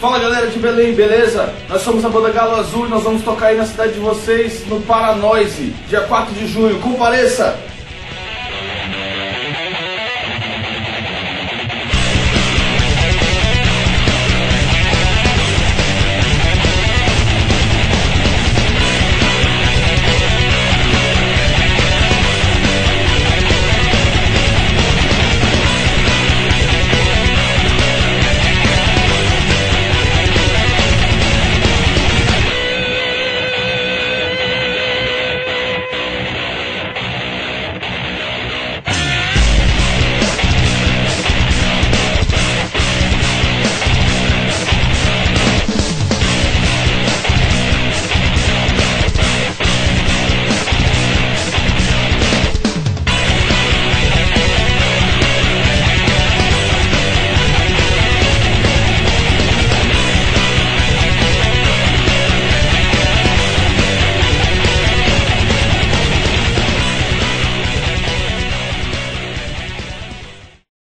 Fala galera de Belém, beleza? Nós somos a banda Galo Azul e nós vamos tocar aí na cidade de vocês no Paranoise, dia 4 de junho. Compareça!